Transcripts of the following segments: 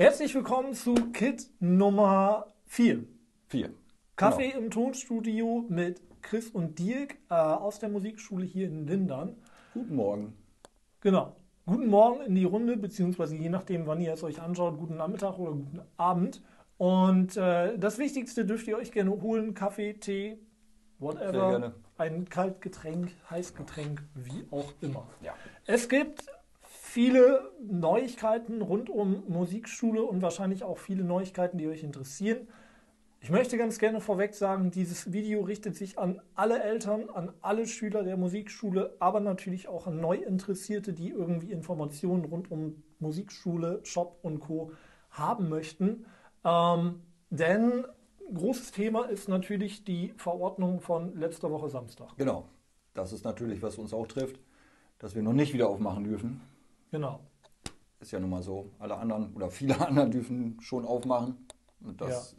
Herzlich willkommen zu Kit Nummer 4. Vier. Kaffee Genau. im Tonstudio mit Chris und Dirk äh, aus der Musikschule hier in Lindern. Guten Morgen. Genau. Guten Morgen in die Runde, beziehungsweise je nachdem, wann ihr es euch anschaut, guten Nachmittag oder guten Abend. Und äh, das Wichtigste dürft ihr euch gerne holen: Kaffee, Tee, whatever. Sehr gerne. Ein Kaltgetränk, Heißgetränk, wie auch immer. Ja. Es gibt viele Neuigkeiten rund um Musikschule und wahrscheinlich auch viele Neuigkeiten, die euch interessieren. Ich möchte ganz gerne vorweg sagen, dieses Video richtet sich an alle Eltern, an alle Schüler der Musikschule, aber natürlich auch an Neuinteressierte, die irgendwie Informationen rund um Musikschule, Shop und Co. haben möchten. Ähm, denn großes Thema ist natürlich die Verordnung von letzter Woche Samstag. Genau. Das ist natürlich, was uns auch trifft, dass wir noch nicht wieder aufmachen dürfen. Genau. Ist ja nun mal so. Alle anderen oder viele anderen dürfen schon aufmachen. Und das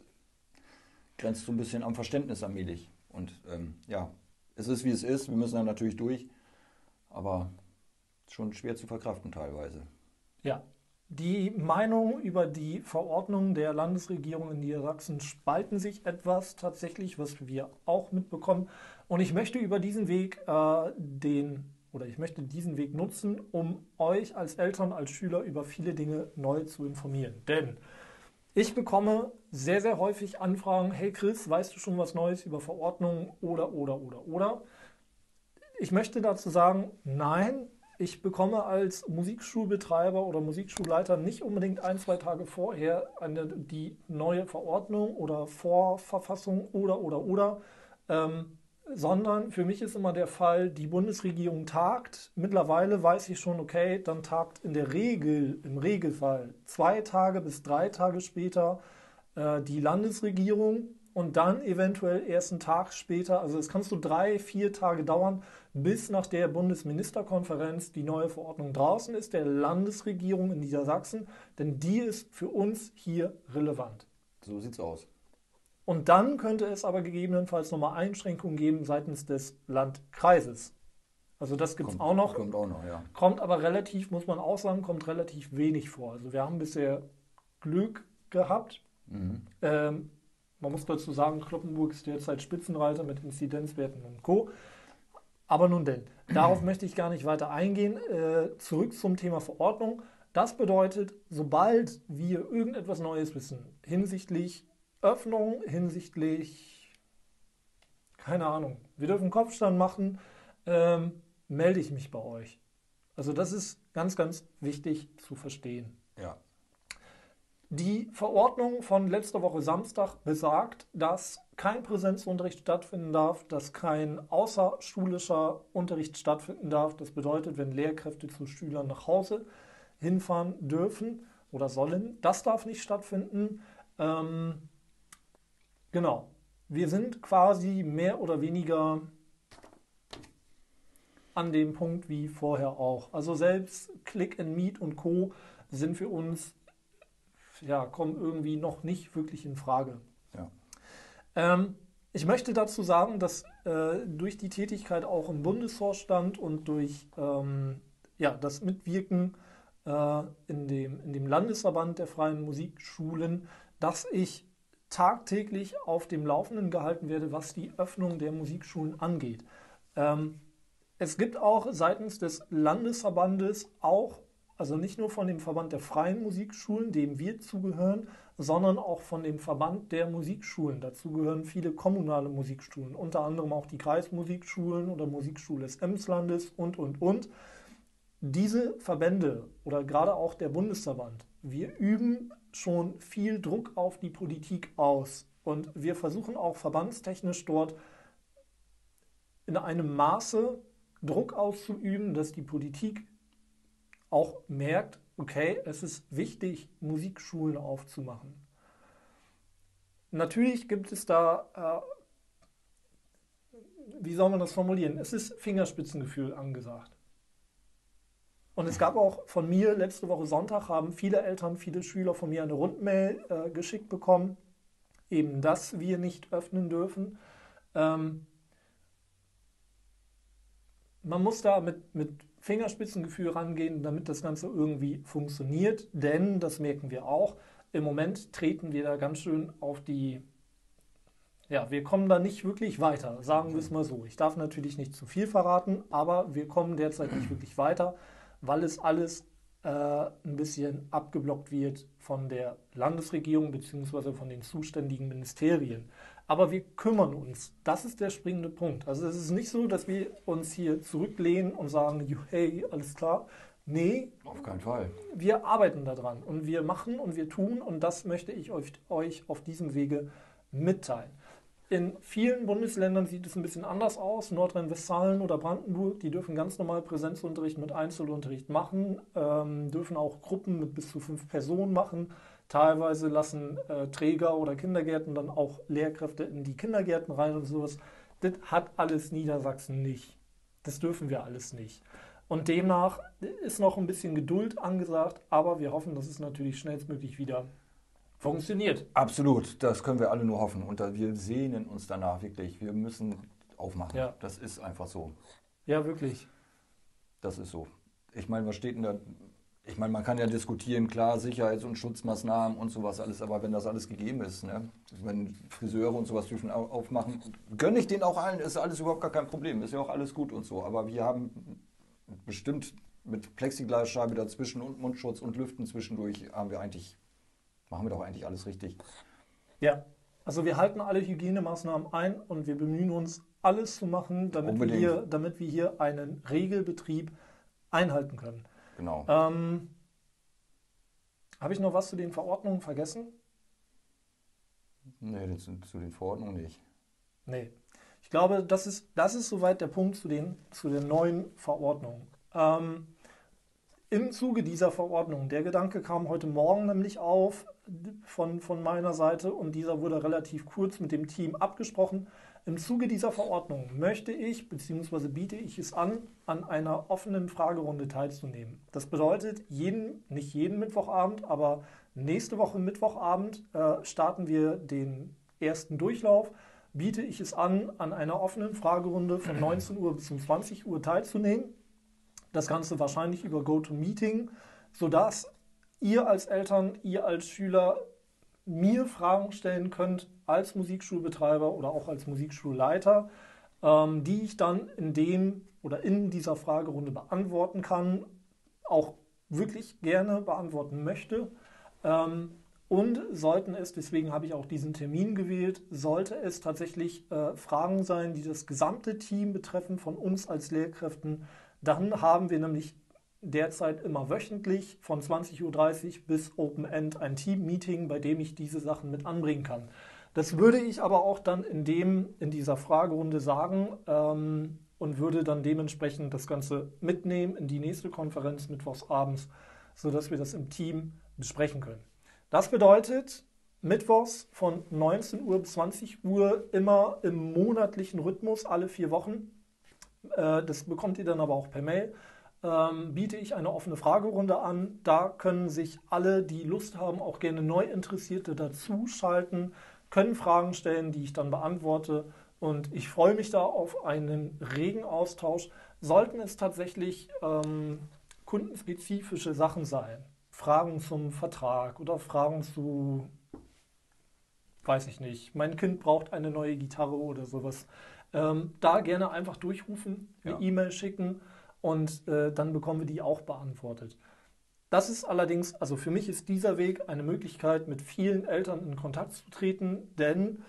grenzt so ein bisschen am Verständnis allmählich. Und ähm, ja, es ist wie es ist. Wir müssen da natürlich durch. Aber schon schwer zu verkraften teilweise. Ja, die Meinungen über die Verordnung der Landesregierung in Niedersachsen spalten sich etwas tatsächlich, was wir auch mitbekommen. Und ich möchte über diesen Weg äh, den oder ich möchte diesen Weg nutzen, um euch als Eltern, als Schüler über viele Dinge neu zu informieren. Denn ich bekomme sehr, sehr häufig Anfragen, hey Chris, weißt du schon was Neues über Verordnungen oder, oder, oder, oder. Ich möchte dazu sagen, nein, ich bekomme als Musikschulbetreiber oder Musikschulleiter nicht unbedingt ein, zwei Tage vorher eine, die neue Verordnung oder Vorverfassung oder, oder, oder, ähm, sondern für mich ist immer der Fall, die Bundesregierung tagt. Mittlerweile weiß ich schon, okay, dann tagt in der Regel, im Regelfall zwei Tage bis drei Tage später äh, die Landesregierung und dann eventuell erst einen Tag später, also es kann so drei, vier Tage dauern, bis nach der Bundesministerkonferenz die neue Verordnung draußen ist, der Landesregierung in Niedersachsen, denn die ist für uns hier relevant. So sieht's aus. Und dann könnte es aber gegebenenfalls nochmal Einschränkungen geben seitens des Landkreises. Also das gibt es auch noch. Kommt auch noch, ja. Kommt aber relativ, muss man auch sagen, kommt relativ wenig vor. Also wir haben bisher Glück gehabt. Mhm. Ähm, man muss dazu sagen, Kloppenburg ist derzeit Spitzenreiter mit Inzidenzwerten und Co. Aber nun denn, darauf möchte ich gar nicht weiter eingehen. Äh, zurück zum Thema Verordnung. Das bedeutet, sobald wir irgendetwas Neues wissen hinsichtlich Öffnung, hinsichtlich, keine Ahnung, wir dürfen Kopfstand machen, ähm, melde ich mich bei euch. Also das ist ganz, ganz wichtig zu verstehen. Ja. Die Verordnung von letzter Woche Samstag besagt, dass kein Präsenzunterricht stattfinden darf, dass kein außerschulischer Unterricht stattfinden darf. Das bedeutet, wenn Lehrkräfte zu Schülern nach Hause hinfahren dürfen oder sollen, das darf nicht stattfinden. Ähm, genau. Wir sind quasi mehr oder weniger an dem Punkt wie vorher auch. Also selbst Click and Meet und Co. sind für uns ja, kommen irgendwie noch nicht wirklich in Frage. Ja. Ähm, ich möchte dazu sagen, dass äh, durch die Tätigkeit auch im Bundesvorstand und durch ähm, ja, das Mitwirken äh, in, dem, in dem Landesverband der freien Musikschulen, dass ich tagtäglich auf dem Laufenden gehalten werde, was die Öffnung der Musikschulen angeht. Ähm, es gibt auch seitens des Landesverbandes auch also nicht nur von dem Verband der freien Musikschulen, dem wir zugehören, sondern auch von dem Verband der Musikschulen. Dazu gehören viele kommunale Musikschulen, unter anderem auch die Kreismusikschulen oder Musikschule des Emslandes und, und, und. Diese Verbände oder gerade auch der Bundesverband, wir üben schon viel Druck auf die Politik aus und wir versuchen auch verbandstechnisch dort in einem Maße Druck auszuüben, dass die Politik auch merkt, okay, es ist wichtig, Musikschulen aufzumachen. Natürlich gibt es da, äh, wie soll man das formulieren? Es ist Fingerspitzengefühl angesagt. Und es gab auch von mir letzte Woche Sonntag, haben viele Eltern, viele Schüler von mir eine Rundmail äh, geschickt bekommen, eben, dass wir nicht öffnen dürfen. Ähm, man muss da mit, mit Fingerspitzengefühl rangehen, damit das Ganze irgendwie funktioniert. Denn, das merken wir auch, im Moment treten wir da ganz schön auf die, ja, wir kommen da nicht wirklich weiter, sagen wir es mal so. Ich darf natürlich nicht zu viel verraten, aber wir kommen derzeit nicht wirklich weiter, weil es alles äh, ein bisschen abgeblockt wird von der Landesregierung bzw. von den zuständigen Ministerien. Aber wir kümmern uns. Das ist der springende Punkt. Also es ist nicht so, dass wir uns hier zurücklehnen und sagen, hey, alles klar. Nee. Auf keinen Fall. Wir arbeiten daran und wir machen und wir tun und das möchte ich euch, euch auf diesem Wege mitteilen. In vielen Bundesländern sieht es ein bisschen anders aus. Nordrhein-Westfalen oder Brandenburg, die dürfen ganz normal Präsenzunterricht mit Einzelunterricht machen, ähm, dürfen auch Gruppen mit bis zu fünf Personen machen. Teilweise lassen äh, Träger oder Kindergärten dann auch Lehrkräfte in die Kindergärten rein und sowas. Das hat alles Niedersachsen nicht. Das dürfen wir alles nicht. Und demnach ist noch ein bisschen Geduld angesagt, aber wir hoffen, dass es natürlich schnellstmöglich wieder funktioniert. Absolut, das können wir alle nur hoffen. Und wir sehnen uns danach wirklich. Wir müssen aufmachen. Ja. Das ist einfach so. Ja, wirklich. Das ist so. Ich meine, was steht denn da? Ich meine, man kann ja diskutieren, klar, Sicherheits- und Schutzmaßnahmen und sowas alles, aber wenn das alles gegeben ist, ne? wenn Friseure und sowas dürfen aufmachen, gönne ich denen auch allen, ist alles überhaupt gar kein Problem, ist ja auch alles gut und so. Aber wir haben bestimmt mit Plexiglasscheibe dazwischen und Mundschutz und Lüften zwischendurch, haben wir eigentlich machen wir doch eigentlich alles richtig. Ja, also wir halten alle Hygienemaßnahmen ein und wir bemühen uns, alles zu machen, damit, wir hier, damit wir hier einen Regelbetrieb einhalten können. Genau. Ähm, Habe ich noch was zu den Verordnungen vergessen? Nee, zu den Verordnungen nicht. Nee. Ich glaube, das ist, das ist soweit der Punkt zu den, zu den neuen Verordnungen. Ähm, Im Zuge dieser Verordnung, der Gedanke kam heute Morgen nämlich auf, von, von meiner Seite und dieser wurde relativ kurz mit dem Team abgesprochen. Im Zuge dieser Verordnung möchte ich bzw. biete ich es an, an einer offenen Fragerunde teilzunehmen. Das bedeutet, jeden, nicht jeden Mittwochabend, aber nächste Woche Mittwochabend äh, starten wir den ersten Durchlauf. Biete ich es an, an einer offenen Fragerunde von 19 Uhr bis 20 Uhr teilzunehmen. Das Ganze wahrscheinlich über GoToMeeting, sodass ihr als Eltern, ihr als Schüler mir Fragen stellen könnt als Musikschulbetreiber oder auch als Musikschulleiter, ähm, die ich dann in dem oder in dieser Fragerunde beantworten kann, auch wirklich gerne beantworten möchte. Ähm, und sollten es, deswegen habe ich auch diesen Termin gewählt, sollte es tatsächlich äh, Fragen sein, die das gesamte Team betreffen von uns als Lehrkräften, dann haben wir nämlich derzeit immer wöchentlich von 20.30 Uhr bis Open End ein Team-Meeting, bei dem ich diese Sachen mit anbringen kann. Das würde ich aber auch dann in, dem, in dieser Fragerunde sagen ähm, und würde dann dementsprechend das Ganze mitnehmen in die nächste Konferenz mittwochs abends, sodass wir das im Team besprechen können. Das bedeutet, mittwochs von 19 Uhr bis 20 Uhr immer im monatlichen Rhythmus, alle vier Wochen. Äh, das bekommt ihr dann aber auch per Mail ähm, biete ich eine offene Fragerunde an. Da können sich alle, die Lust haben, auch gerne Neuinteressierte dazuschalten, können Fragen stellen, die ich dann beantworte. Und ich freue mich da auf einen regen Austausch. Sollten es tatsächlich ähm, kundenspezifische Sachen sein, Fragen zum Vertrag oder Fragen zu, weiß ich nicht, mein Kind braucht eine neue Gitarre oder sowas, ähm, da gerne einfach durchrufen, eine ja. E-Mail schicken und äh, dann bekommen wir die auch beantwortet. Das ist allerdings, also für mich ist dieser Weg eine Möglichkeit, mit vielen Eltern in Kontakt zu treten, denn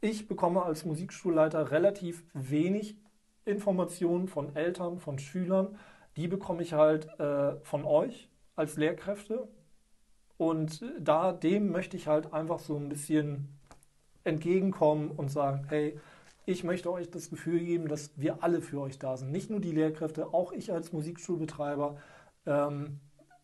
ich bekomme als Musikschulleiter relativ wenig Informationen von Eltern, von Schülern. Die bekomme ich halt äh, von euch als Lehrkräfte. Und da dem möchte ich halt einfach so ein bisschen entgegenkommen und sagen, hey, ich möchte euch das Gefühl geben, dass wir alle für euch da sind. Nicht nur die Lehrkräfte, auch ich als Musikschulbetreiber ähm,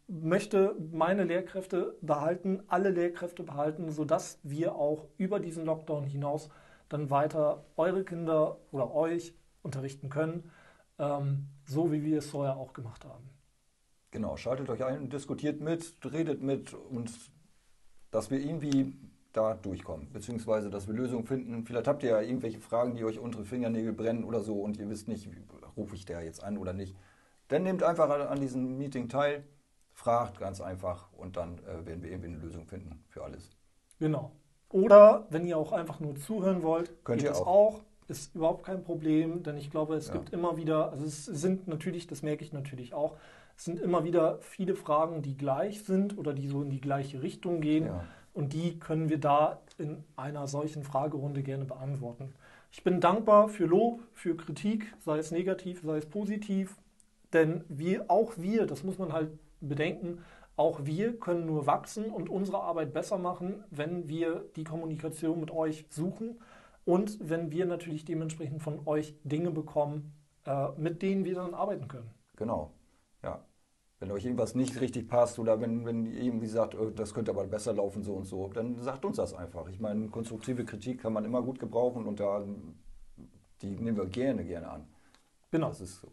möchte meine Lehrkräfte behalten, alle Lehrkräfte behalten, sodass wir auch über diesen Lockdown hinaus dann weiter eure Kinder oder euch unterrichten können, ähm, so wie wir es vorher auch gemacht haben. Genau, schaltet euch ein, diskutiert mit, redet mit und dass wir irgendwie da durchkommen, beziehungsweise dass wir Lösungen finden. Vielleicht habt ihr ja irgendwelche Fragen, die euch unter Fingernägel brennen oder so und ihr wisst nicht, rufe ich der jetzt an oder nicht. Dann nehmt einfach an diesem Meeting teil, fragt ganz einfach und dann äh, werden wir irgendwie eine Lösung finden für alles. Genau. Oder wenn ihr auch einfach nur zuhören wollt, könnt ihr auch. auch. Ist überhaupt kein Problem, denn ich glaube, es ja. gibt immer wieder, also es sind natürlich, das merke ich natürlich auch, es sind immer wieder viele Fragen, die gleich sind oder die so in die gleiche Richtung gehen. Ja. Und die können wir da in einer solchen Fragerunde gerne beantworten. Ich bin dankbar für Lob, für Kritik, sei es negativ, sei es positiv. Denn wir, auch wir, das muss man halt bedenken, auch wir können nur wachsen und unsere Arbeit besser machen, wenn wir die Kommunikation mit euch suchen und wenn wir natürlich dementsprechend von euch Dinge bekommen, äh, mit denen wir dann arbeiten können. Genau. Wenn euch irgendwas nicht richtig passt oder wenn, wenn ihr irgendwie sagt, oh, das könnte aber besser laufen, so und so, dann sagt uns das einfach. Ich meine, konstruktive Kritik kann man immer gut gebrauchen und da, die nehmen wir gerne, gerne an. Genau. Das ist so.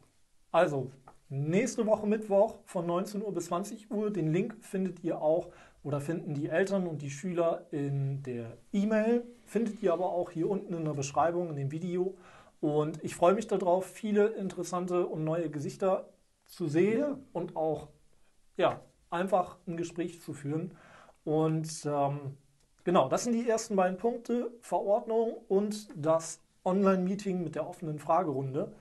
Also, nächste Woche Mittwoch von 19 Uhr bis 20 Uhr. Den Link findet ihr auch oder finden die Eltern und die Schüler in der E-Mail. Findet ihr aber auch hier unten in der Beschreibung in dem Video. Und ich freue mich darauf, viele interessante und neue Gesichter zu sehen ja. und auch ja, einfach ein Gespräch zu führen. Und ähm, genau, das sind die ersten beiden Punkte, Verordnung und das Online-Meeting mit der offenen Fragerunde.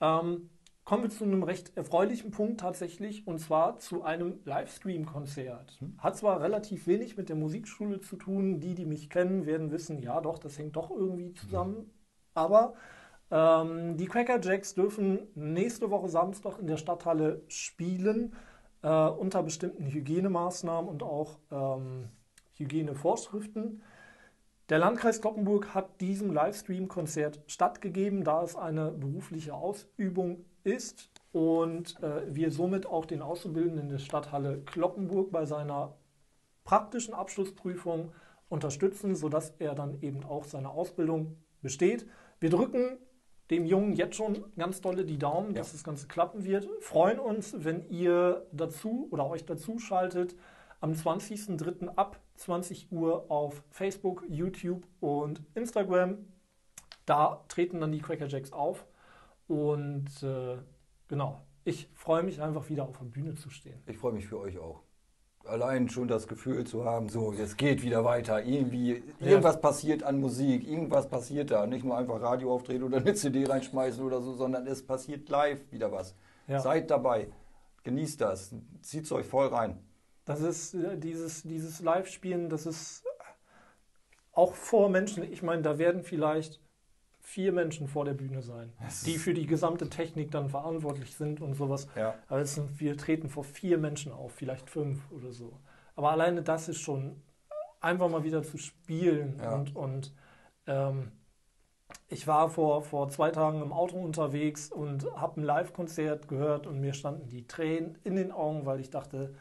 Ähm, kommen wir zu einem recht erfreulichen Punkt tatsächlich, und zwar zu einem Livestream-Konzert. Hm. Hat zwar relativ wenig mit der Musikschule zu tun, die, die mich kennen, werden wissen, ja doch, das hängt doch irgendwie zusammen, aber ähm, die Cracker Jacks dürfen nächste Woche Samstag in der Stadthalle spielen, äh, unter bestimmten Hygienemaßnahmen und auch ähm, Hygienevorschriften. Der Landkreis Kloppenburg hat diesem Livestream-Konzert stattgegeben, da es eine berufliche Ausübung ist und äh, wir somit auch den Auszubildenden der Stadthalle Kloppenburg bei seiner praktischen Abschlussprüfung unterstützen, sodass er dann eben auch seine Ausbildung besteht. Wir drücken dem Jungen jetzt schon ganz dolle die Daumen, ja. dass das Ganze klappen wird. Freuen uns, wenn ihr dazu oder euch dazu schaltet am 20.03. ab 20 Uhr auf Facebook, YouTube und Instagram. Da treten dann die Crackerjacks auf. Und äh, genau, ich freue mich einfach wieder auf der Bühne zu stehen. Ich freue mich für euch auch allein schon das Gefühl zu haben, so, jetzt geht wieder weiter, irgendwie, ja. irgendwas passiert an Musik, irgendwas passiert da. Nicht nur einfach Radio auftreten oder eine CD reinschmeißen oder so, sondern es passiert live wieder was. Ja. Seid dabei, genießt das, zieht es euch voll rein. Das ist äh, dieses, dieses Live-Spielen, das ist auch vor Menschen, ich meine, da werden vielleicht vier Menschen vor der Bühne sein, die für die gesamte Technik dann verantwortlich sind und sowas. Ja. Aber sind, wir treten vor vier Menschen auf, vielleicht fünf oder so. Aber alleine das ist schon einfach mal wieder zu spielen. Ja. Und, und ähm, ich war vor, vor zwei Tagen im Auto unterwegs und habe ein Live-Konzert gehört und mir standen die Tränen in den Augen, weil ich dachte,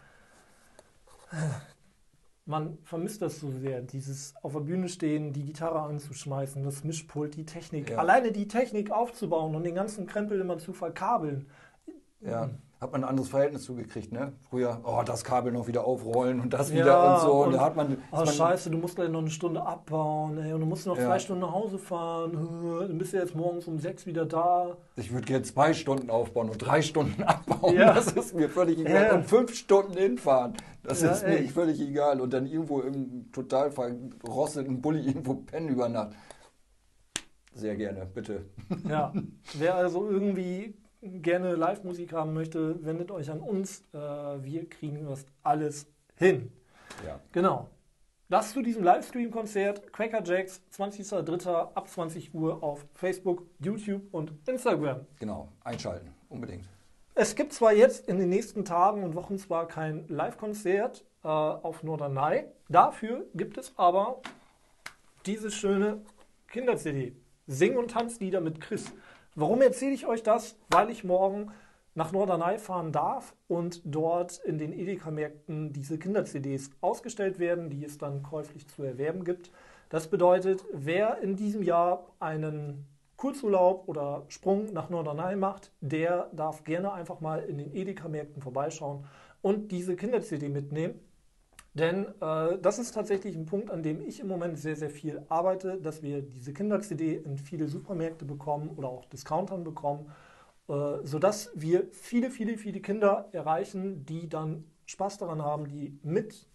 man vermisst das so sehr, dieses auf der Bühne stehen, die Gitarre anzuschmeißen, das Mischpult, die Technik. Ja. Alleine die Technik aufzubauen und den ganzen Krempel immer zu verkabeln. Ja. Hat man ein anderes Verhältnis zugekriegt, ne? Früher, oh, das Kabel noch wieder aufrollen und das wieder ja, und so. Und, und, da hat man. Oh, man, scheiße, du musst gleich noch eine Stunde abbauen, ey, und du musst noch ja. zwei Stunden nach Hause fahren. Dann bist du jetzt morgens um sechs wieder da. Ich würde gerne zwei Stunden aufbauen und drei Stunden abbauen. Ja. Das ist mir völlig egal. Und fünf Stunden hinfahren. Das ist mir ey. völlig egal. Und dann irgendwo im total verrosteten Bulli irgendwo pennen über Nacht. Sehr gerne, bitte. Ja, wer also irgendwie gerne Live-Musik haben möchte, wendet euch an uns. Äh, wir kriegen das alles hin. Ja. Genau. Das zu diesem Livestream-Konzert Cracker Jacks, 20.03. ab 20 Uhr auf Facebook, YouTube und Instagram. Genau, einschalten, unbedingt. Es gibt zwar jetzt in den nächsten Tagen und Wochen zwar kein Live-Konzert äh, auf Norderney, dafür gibt es aber diese schöne Kinder-CD. Sing- und Tanzlieder mit Chris. Warum erzähle ich euch das? Weil ich morgen nach Norderney fahren darf und dort in den Edeka-Märkten diese Kinder-CDs ausgestellt werden, die es dann käuflich zu erwerben gibt. Das bedeutet, wer in diesem Jahr einen Kurzurlaub oder Sprung nach Norderney macht, der darf gerne einfach mal in den Edeka-Märkten vorbeischauen und diese Kinder-CD mitnehmen. Denn äh, das ist tatsächlich ein Punkt, an dem ich im Moment sehr, sehr viel arbeite, dass wir diese Kinder-CD in viele Supermärkte bekommen oder auch Discountern bekommen. äh, sodass wir viele, viele, viele Kinder erreichen, die dann Spaß daran haben, die mit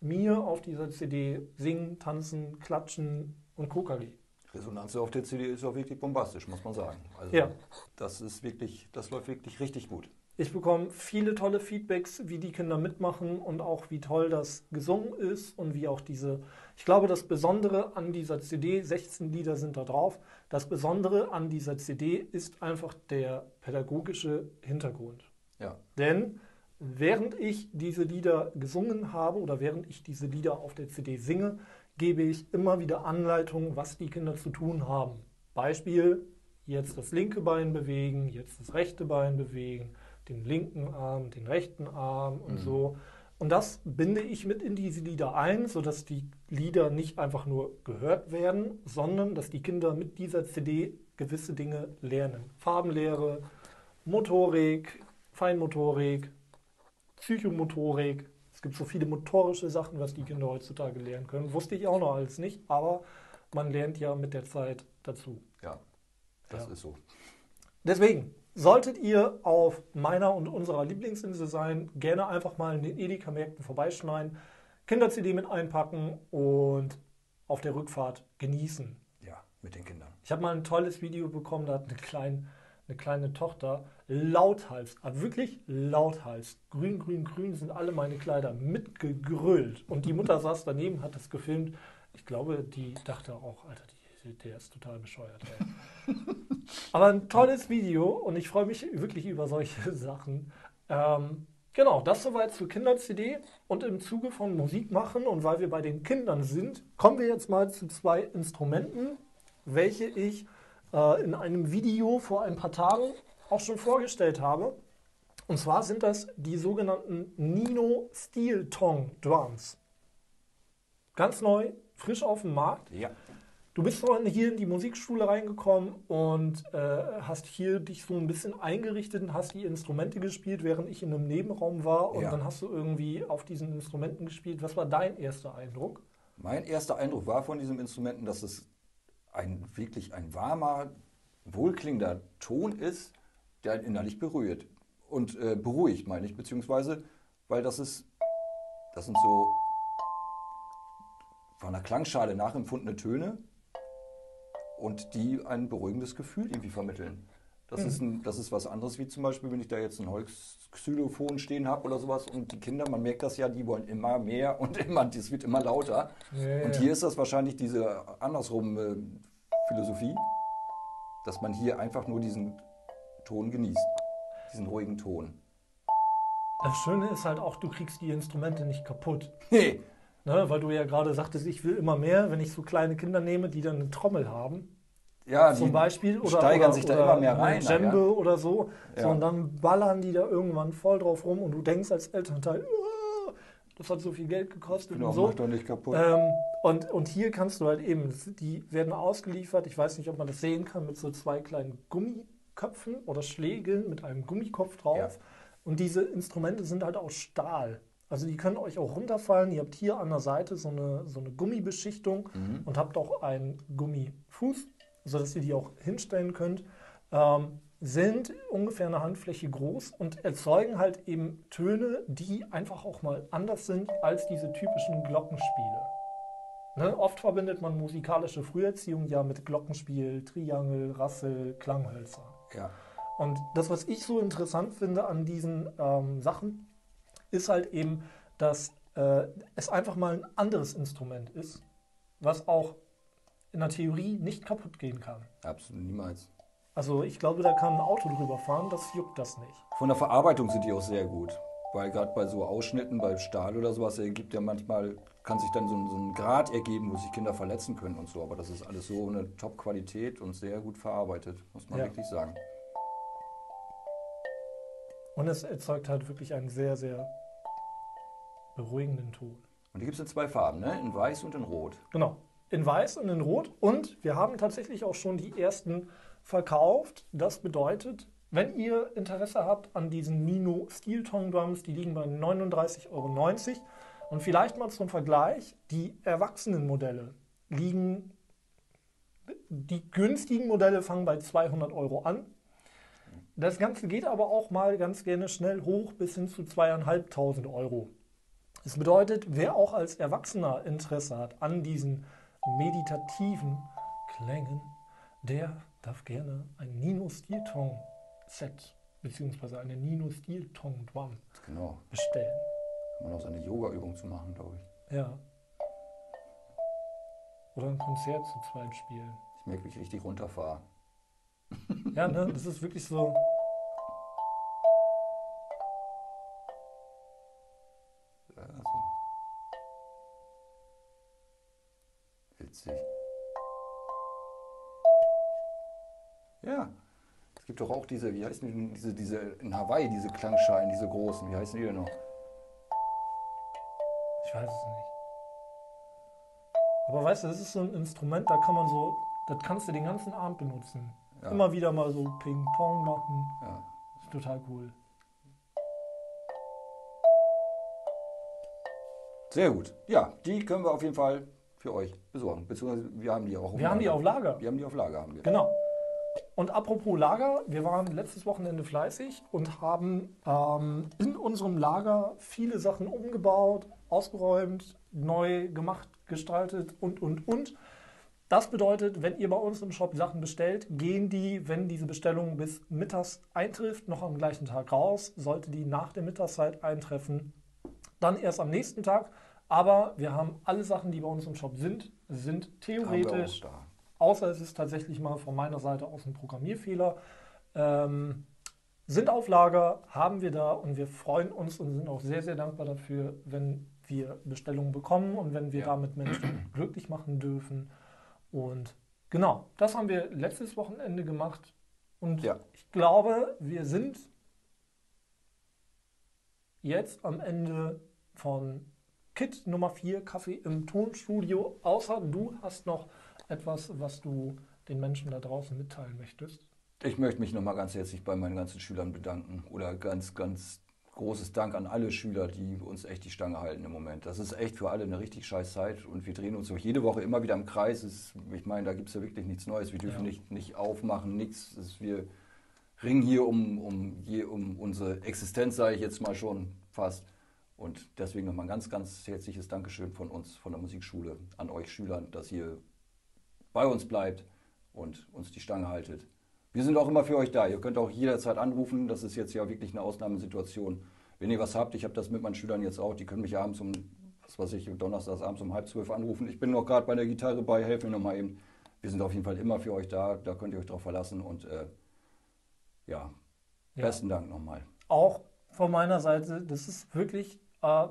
mir auf dieser CD singen, tanzen, klatschen und KKG. Resonanz auf der CD ist auch wirklich bombastisch, muss man sagen. Also ja. das ist wirklich, das läuft wirklich richtig gut. Ich bekomme viele tolle Feedbacks, wie die Kinder mitmachen und auch wie toll das gesungen ist und wie auch diese, ich glaube, das Besondere an dieser CD, 16 Lieder sind da drauf, das Besondere an dieser CD ist einfach der pädagogische Hintergrund. Ja. Denn während ich diese Lieder gesungen habe oder während ich diese Lieder auf der CD singe, gebe ich immer wieder Anleitungen, was die Kinder zu tun haben. Beispiel, jetzt das linke Bein bewegen, jetzt das rechte Bein bewegen, den linken Arm, den rechten Arm und mhm. so. Und das binde ich mit in diese Lieder ein, sodass die Lieder nicht einfach nur gehört werden, sondern dass die Kinder mit dieser CD gewisse Dinge lernen. Farbenlehre, Motorik, Feinmotorik, Psychomotorik, es gibt so viele motorische Sachen, was die Kinder heutzutage lernen können. Wusste ich auch noch alles nicht, aber man lernt ja mit der Zeit dazu. Ja, das ja. ist so. Deswegen, solltet ihr auf meiner und unserer Lieblingsinsel sein, gerne einfach mal in den Edeka-Märkten vorbeischneiden, Kinder-CD mit einpacken und auf der Rückfahrt genießen. Ja, mit den Kindern. Ich habe mal ein tolles Video bekommen, da hat eine kleine eine kleine Tochter, lauthals, aber wirklich lauthals, grün, grün, grün sind alle meine Kleider mitgegrölt. Und die Mutter saß daneben, hat das gefilmt. Ich glaube, die dachte auch, Alter, die, der ist total bescheuert. aber ein tolles Video und ich freue mich wirklich über solche Sachen. Ähm, Genau, das soweit zur Kinder-CD. Und im Zuge von Musik machen und weil wir bei den Kindern sind, kommen wir jetzt mal zu zwei Instrumenten, welche ich äh, in einem Video vor ein paar Tagen auch schon vorgestellt habe. Und zwar sind das die sogenannten Nino Steel Tong Drums. Ganz neu, frisch auf dem Markt. Ja. Du bist hier in die Musikschule reingekommen und äh, hast hier dich so ein bisschen eingerichtet und hast die Instrumente gespielt, während ich in einem Nebenraum war. Und ja. dann hast du irgendwie auf diesen Instrumenten gespielt. Was war dein erster Eindruck? Mein erster Eindruck war von diesen Instrumenten, dass es ein wirklich ein warmer, wohlklingender Ton ist, der einen innerlich berührt und äh, beruhigt, meine ich, beziehungsweise, weil das ist, das sind so von der Klangschale nachempfundene Töne und die ein beruhigendes Gefühl irgendwie vermitteln. Das, mhm. ist ein, das ist was anderes, wie zum Beispiel, wenn ich da jetzt ein Holzxylophon stehen habe oder sowas und die Kinder, man merkt das ja, die wollen immer mehr und immer, das wird immer lauter. Ja, und hier ist das wahrscheinlich diese andersrum äh, Philosophie, dass man hier einfach nur diesen Ton genießt, diesen ruhigen Ton. Das Schöne ist halt auch, du kriegst die Instrumente nicht kaputt. Nee. Ne, weil du ja gerade sagtest, ich will immer mehr, wenn ich so kleine Kinder nehme, die dann eine Trommel haben ja, zum Beispiel oder steigern oder, sich da immer mehr rein. Djembe ja. oder so. Ja. so. Und dann ballern die da irgendwann voll drauf rum und du denkst als Elternteil, oh, das hat so viel Geld gekostet genau, und so. Macht doch nicht kaputt. Ähm, und, und hier kannst du halt eben, die werden ausgeliefert, ich weiß nicht, ob man das sehen kann, mit so zwei kleinen Gummiköpfen oder Schlägeln mit einem Gummikopf drauf. Ja. Und diese Instrumente sind halt aus Stahl. Also die können euch auch runterfallen. Ihr habt hier an der Seite so eine, so eine Gummibeschichtung mhm. und habt auch einen Gummifuß sodass ihr die auch hinstellen könnt, ähm, sind ungefähr eine Handfläche groß und erzeugen halt eben Töne, die einfach auch mal anders sind als diese typischen Glockenspiele. Ne? Oft verbindet man musikalische Früherziehung ja mit Glockenspiel, Triangel, Rassel, Klanghölzer. Ja. Und das, was ich so interessant finde an diesen ähm, Sachen, ist halt eben, dass äh, es einfach mal ein anderes Instrument ist, was auch in der Theorie nicht kaputt gehen kann. Absolut niemals. Also ich glaube, da kann ein Auto drüber fahren, das juckt das nicht. Von der Verarbeitung sind die auch sehr gut. Weil gerade bei so Ausschnitten, bei Stahl oder sowas, ergibt ja manchmal, kann sich dann so ein, so ein Grad ergeben, wo sich Kinder verletzen können und so. Aber das ist alles so eine Top-Qualität und sehr gut verarbeitet, muss man ja. wirklich sagen. Und es erzeugt halt wirklich einen sehr, sehr beruhigenden Ton. Und die gibt es in zwei Farben, ne? in weiß und in rot. Genau in weiß und in rot. Und wir haben tatsächlich auch schon die ersten verkauft. Das bedeutet, wenn ihr Interesse habt an diesen Nino Steel Tong Drums, die liegen bei 39,90 Euro. Und vielleicht mal zum Vergleich, die Erwachsenenmodelle liegen, die günstigen Modelle fangen bei 200 Euro an. Das Ganze geht aber auch mal ganz gerne schnell hoch bis hin zu zweieinhalbtausend Euro. Das bedeutet, wer auch als Erwachsener Interesse hat an diesen meditativen Klängen, der darf gerne ein Nino Stilton Set bzw. eine Nino Stilton Drum Genau. bestellen. Kann man auch so eine Yoga-Übung zu machen, glaube ich. Ja. Oder ein Konzert zu zweit spielen. Ich merke, wie ich richtig runterfahre. Ja, ne? Das ist wirklich so. Es gibt doch auch diese, wie heißen die denn, diese, diese in Hawaii, diese Klangschalen, diese großen, wie heißen die denn noch? Ich weiß es nicht. Aber weißt du, das ist so ein Instrument, da kann man so, das kannst du den ganzen Abend benutzen. Ja. Immer wieder mal so Ping-Pong machen. Ja. ist total cool. Sehr gut. Ja, die können wir auf jeden Fall für euch besorgen. Beziehungsweise wir haben die auch. Wir haben die auf Lager. Wir haben die auf Lager, haben wir. Genau. Und apropos Lager, wir waren letztes Wochenende fleißig und haben ähm, in unserem Lager viele Sachen umgebaut, ausgeräumt, neu gemacht, gestaltet und, und, und. Das bedeutet, wenn ihr bei uns im Shop Sachen bestellt, gehen die, wenn diese Bestellung bis mittags eintrifft, noch am gleichen Tag raus. Sollte die nach der Mittagszeit eintreffen, dann erst am nächsten Tag. Aber wir haben alle Sachen, die bei uns im Shop sind, sind theoretisch. Außer es ist tatsächlich mal von meiner Seite aus ein Programmierfehler, ähm, sind auf Lager, haben wir da und wir freuen uns und sind auch sehr, sehr dankbar dafür, wenn wir Bestellungen bekommen und wenn wir Ja. damit Menschen glücklich machen dürfen. Und genau, das haben wir letztes Wochenende gemacht und Ja. ich glaube, wir sind jetzt am Ende von Kit Nummer 4, Kaffee im Tonstudio, außer du hast noch etwas, was du den Menschen da draußen mitteilen möchtest. Ich möchte mich nochmal ganz herzlich bei meinen ganzen Schülern bedanken. Oder ganz, ganz großes Dank an alle Schüler, die uns echt die Stange halten im Moment. Das ist echt für alle eine richtig scheiß Zeit und wir drehen uns auch jede Woche immer wieder im Kreis. Es, ich meine, da gibt es ja wirklich nichts Neues. Wir dürfen Ja. nicht, nicht aufmachen, nichts. Es, wir ringen hier um, um, je, um unsere Existenz, sage ich jetzt mal schon fast. Und deswegen nochmal ein ganz, ganz herzliches Dankeschön von uns, von der Musikschule, an euch Schülern, dass ihr bei uns bleibt und uns die Stange haltet. Wir sind auch immer für euch da. Ihr könnt auch jederzeit anrufen. Das ist jetzt ja wirklich eine Ausnahmesituation. Wenn ihr was habt, ich habe das mit meinen Schülern jetzt auch, die können mich abends um, was weiß ich, donnerstags abends um halb zwölf anrufen. Ich bin noch gerade bei der Gitarre bei, helft mir nochmal eben. Wir sind auf jeden Fall immer für euch da. Da könnt ihr euch drauf verlassen. Und äh, ja, Ja. besten Dank nochmal. Auch von meiner Seite, das ist wirklich äh,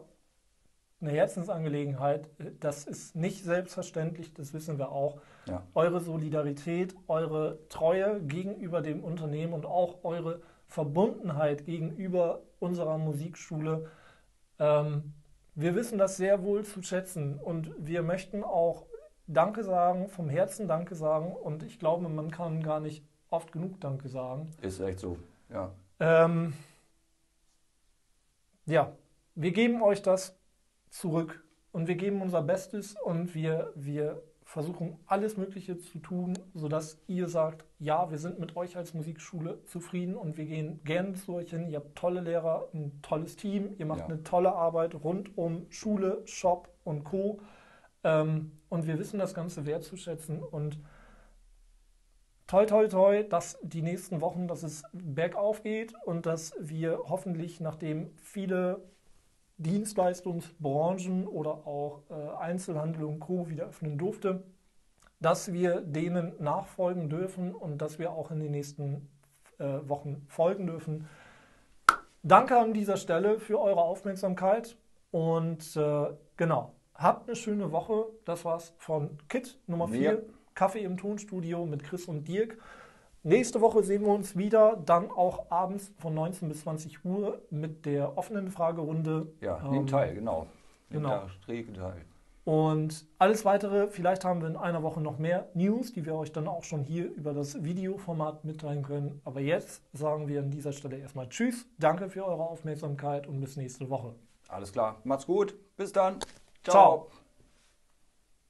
eine Herzensangelegenheit. Das ist nicht selbstverständlich, das wissen wir auch. Ja. Eure Solidarität, eure Treue gegenüber dem Unternehmen und auch eure Verbundenheit gegenüber unserer Musikschule. Ähm, wir wissen das sehr wohl zu schätzen und wir möchten auch Danke sagen, vom Herzen Danke sagen und ich glaube, man kann gar nicht oft genug Danke sagen. Ist echt so. Ja. Ähm, ja, wir geben euch das zurück und wir geben unser Bestes und wir, wir versuchen alles Mögliche zu tun, sodass ihr sagt, ja, wir sind mit euch als Musikschule zufrieden und wir gehen gerne zu euch hin. Ihr habt tolle Lehrer, ein tolles Team, ihr macht Ja. eine tolle Arbeit rund um Schule, Shop und Co. Ähm, und wir wissen das Ganze wertzuschätzen und toi, toi, toi, dass die nächsten Wochen, dass es bergauf geht und dass wir hoffentlich, nachdem viele Dienstleistungsbranchen oder auch äh, Einzelhandel und Co. wieder öffnen durfte, dass wir denen nachfolgen dürfen und dass wir auch in den nächsten äh, Wochen folgen dürfen. Danke an dieser Stelle für eure Aufmerksamkeit und äh, genau, habt eine schöne Woche. Das war's von Kit Nummer 4, Ja. Kaffee im Tonstudio mit Chris und Dirk. Nächste Woche sehen wir uns wieder, dann auch abends von 19 bis 20 Uhr mit der offenen Fragerunde. Ja, Ähm, nehmt teil, genau. Nehmt genau. teil. Und alles weitere, vielleicht haben wir in einer Woche noch mehr News, die wir euch dann auch schon hier über das Videoformat mitteilen können. Aber jetzt sagen wir an dieser Stelle erstmal Tschüss, danke für eure Aufmerksamkeit und bis nächste Woche. Alles klar. Macht's gut. Bis dann. Ciao.